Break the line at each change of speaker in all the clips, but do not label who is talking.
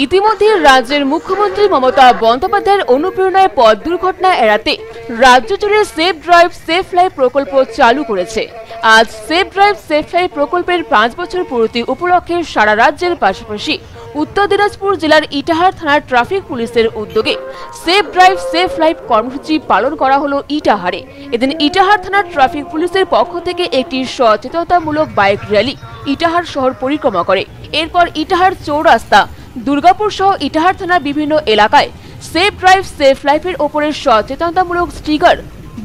ইতিমধ্যে রাজ্যের মুখ্যমন্ত্রী মমতা বন্দ্যোপাধ্যায়ের অনুপ্রেরণায় পথ দুর্ঘটনা এড়াতে রাজ্য জুড়ে সেফ ড্রাইভ, সেফ লাইফ প্রকল্প চালু করেছে। আজ সেফ ড্রাইভ, সেফ লাইফ প্রকল্পের পাঁচ বছর পূর্তি উপলক্ষে সারা রাজ্যের পাশাপাশি উত্তর দিনাজপুর জেলার ইটাহার থানার ট্রাফিক পুলিশের উদ্যোগে সেফ ড্রাইভ, সেফ লাইফ কর্মসূচি পালন করা হলো ইটাহারে। এদিন ইটাহার থানার ট্রাফিক পুলিশের পক্ষ থেকে একটি সচেতনতামূলক বাইক র্যালি ইটাহার শহর পরিক্রমা করে। এরপর ইটাহার চৌরাস্তা দুর্গাপুর সহ ইটাহার থানার বিভিন্ন এলাকায় সেফ ড্রাইভ সেফ লাইফের ওপরে সচেতনতামূলক স্টিকার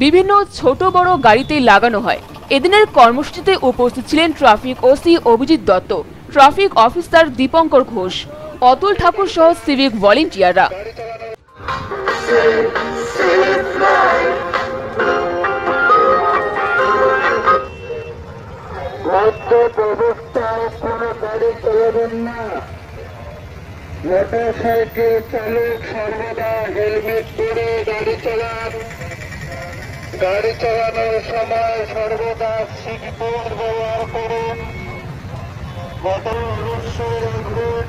বিভিন্ন ছোট বড় গাড়িতে লাগানো হয়। এদিনের কর্মসূচিতে উপস্থিত ছিলেন traffic OC Abhijit Dutta traffic officer Dipankar Ghosh, Atul Thakur সহ সিভিক ভলেন্টিয়াররা
মদ্যপ অবস্থায় কোনো গাড়ি চালাবেন না। মোটর সাইকেল চালক সর্বদা হেলমেট পরে গাড়ি চালান। গাড়ি চালানোর সময় সর্বদা সিট ব্যবহার করুন। মোটর অবশ্যই রাখবেন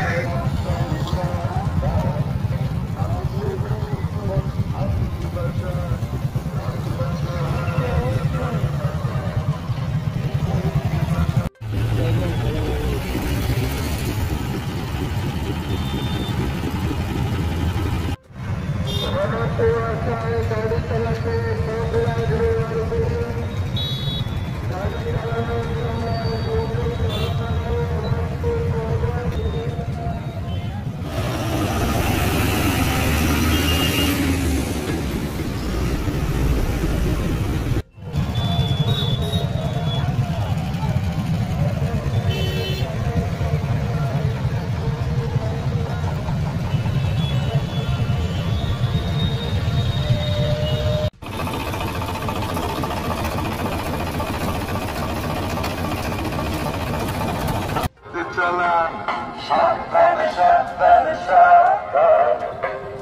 রাস্তায় গাড়ি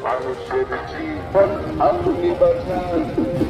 মানুষের জীবন আপনি বাঁচান প্রাণ বাঁচান প্রাণ বাঁচান